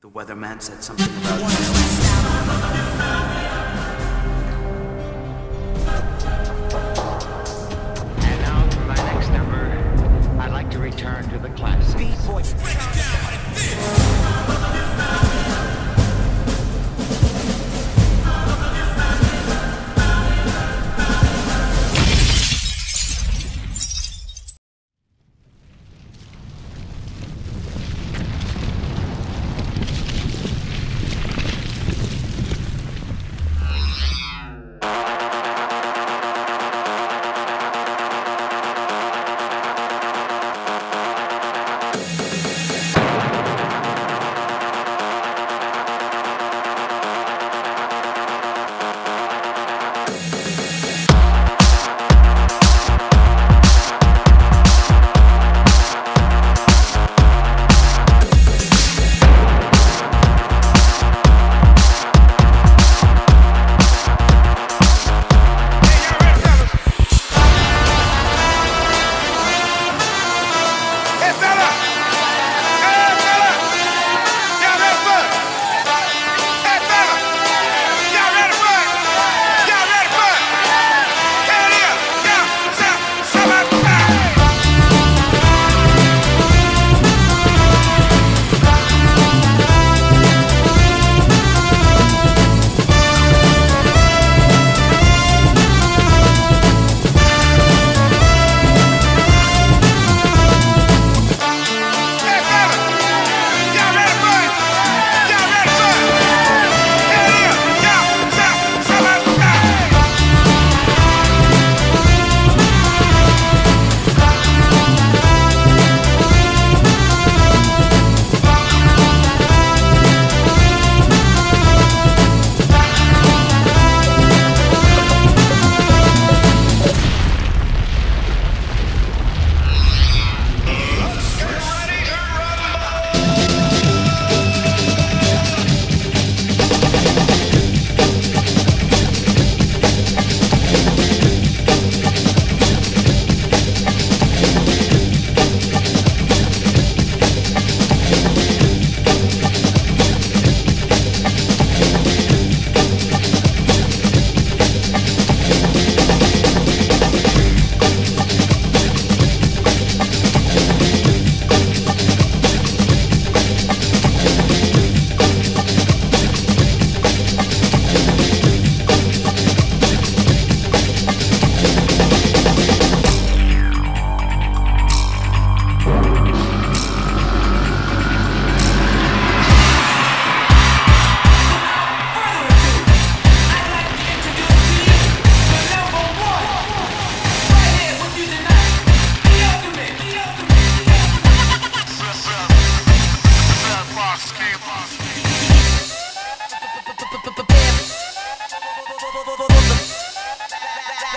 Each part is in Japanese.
The weatherman said something about you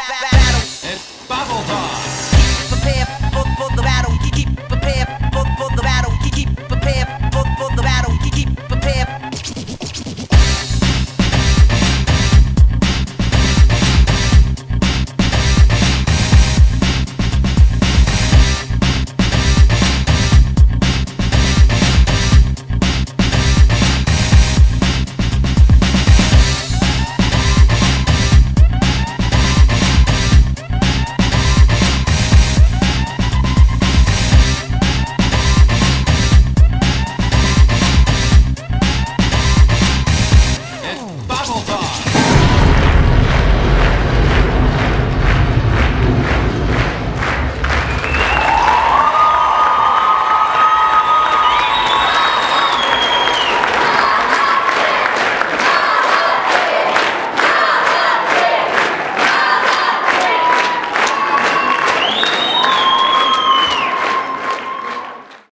back, back.